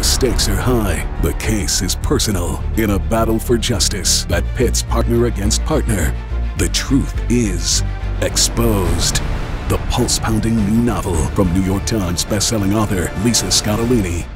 The stakes are high, the case is personal. In a battle for justice that pits partner against partner, the truth is exposed. The pulse pounding new novel from New York Times bestselling author Lisa Scottoline